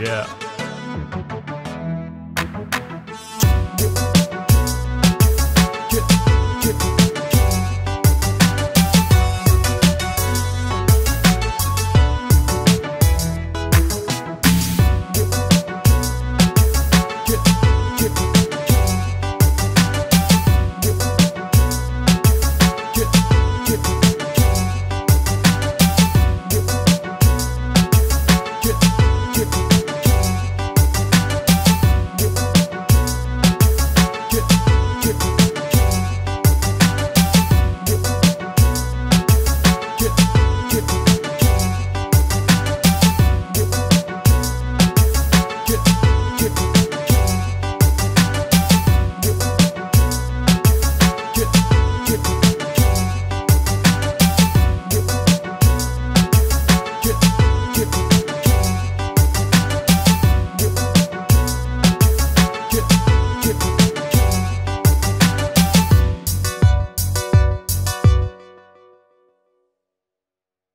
Yeah.